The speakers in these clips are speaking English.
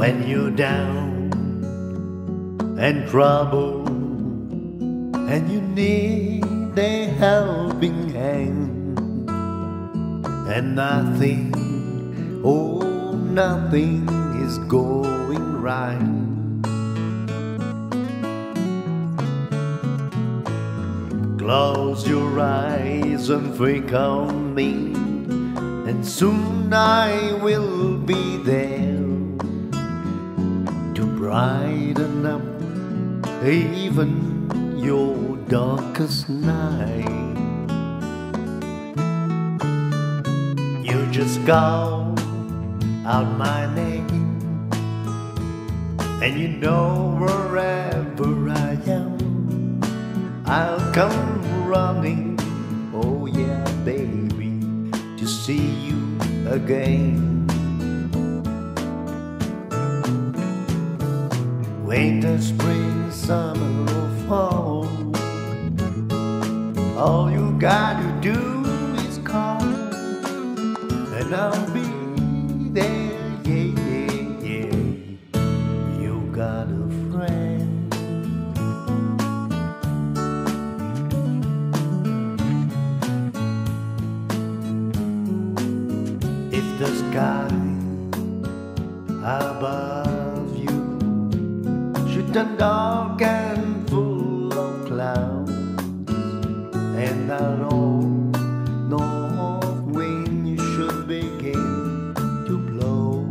when you're down and trouble and you need a helping hand and nothing, oh, nothing is going right. Close your eyes and think on me, and soon I will be there brighten up even your darkest night. You just call out my name, and you know wherever I am. I'll come running, oh yeah, baby, to see you again. Winter, spring, summer, or fall, all you gotta do is call, and I'll be there, yeah, yeah, yeah. You got a friend. If the sky above turn dark and full of clouds, and that old north wind should begin to blow,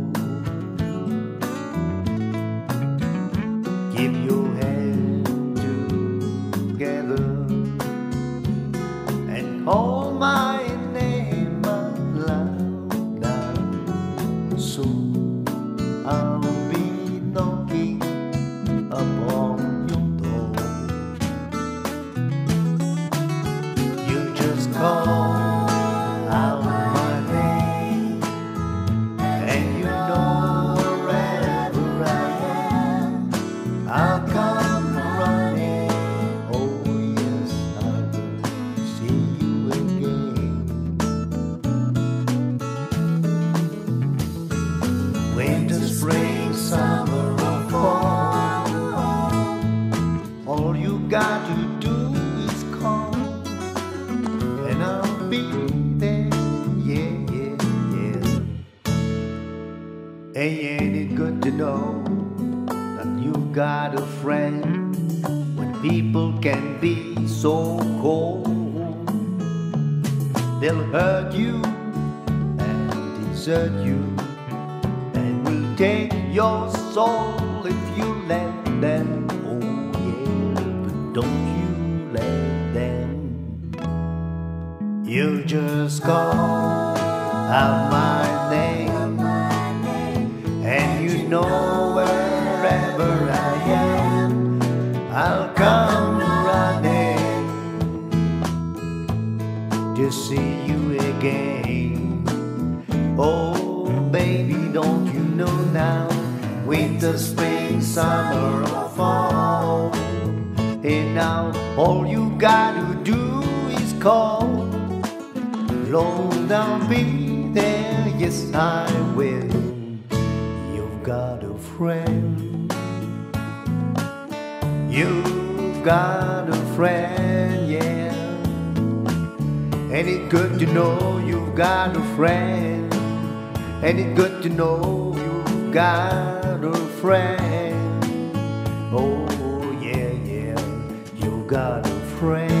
keep your head together and hold my your got to do is call, and I'll be there. Yeah, yeah, yeah. Ain't it good to know that you've got a friend when people can be so cold? They'll hurt you and desert you and will take your soul if you let them. Don't you let them. You just call out my name, and you know wherever I am, I'll come running to see you again. Oh, baby, don't you know now? Winter, spring, summer, all you gotta do is call. Lord, I'll be there, yes, I will. You've got a friend. You've got a friend, yeah. Ain't it good to know you've got a friend? Ain't it good to know you've got a friend? Oh, got a friend.